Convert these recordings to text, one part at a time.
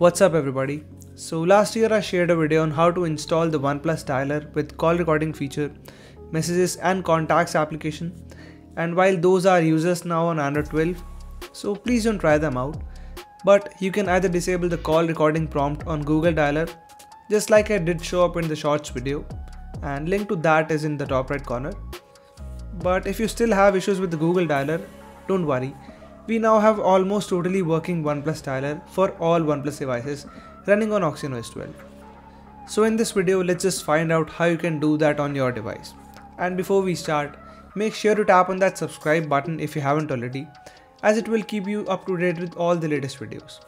What's up everybody? So last year I shared a video on how to install the OnePlus dialer with call recording feature, messages and contacts application and while those are users now on Android 12, so please don't try them out. But you can either disable the call recording prompt on Google Dialer just like I did show up in the shorts video and link to that is in the top right corner. But if you still have issues with the Google Dialer, don't worry. We now have almost totally working OnePlus dialer for all OnePlus devices running on OxygenOS 12. So in this video, let's just find out how you can do that on your device. And before we start, make sure to tap on that subscribe button if you haven't already, as it will keep you up to date with all the latest videos.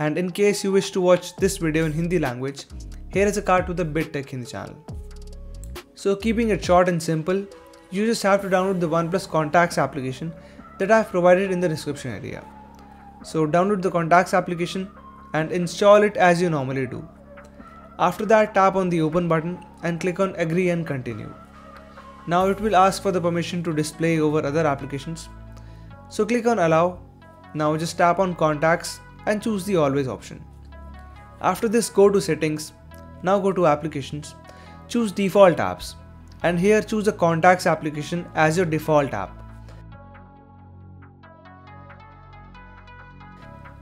And in case you wish to watch this video in Hindi language, here is a card to the BitTech Hindi channel. So keeping it short and simple, you just have to download the OnePlus Contacts application that I have provided in the description area. So download the Contacts application and install it as you normally do. After that tap on the open button and click on agree and continue. Now it will ask for the permission to display over other applications. So click on allow. Now just tap on contacts and choose the always option. After this go to settings. Now go to applications. Choose default apps and here choose the contacts application as your default app.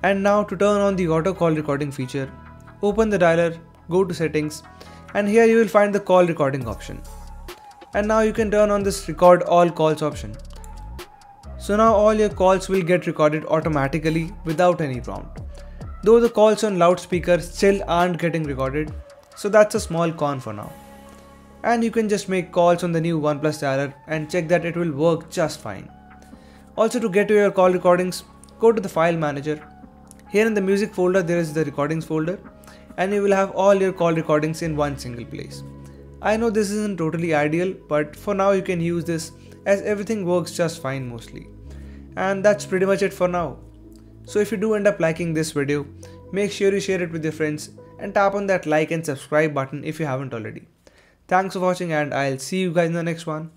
And now to turn on the auto call recording feature, open the dialer, go to settings and here you will find the call recording option. And now you can turn on this record all calls option. So now all your calls will get recorded automatically without any prompt. Though the calls on loudspeaker still aren't getting recorded, so that's a small con for now. And you can just make calls on the new OnePlus dialer and check that it will work just fine. Also to get to your call recordings, go to the file manager here in the music folder there is the recordings folder and you will have all your call recordings in one single place. I know this isn't totally ideal but for now you can use this as everything works just fine mostly. And that's pretty much it for now. So if you do end up liking this video, make sure you share it with your friends and tap on that like and subscribe button if you haven't already. Thanks for watching and I'll see you guys in the next one.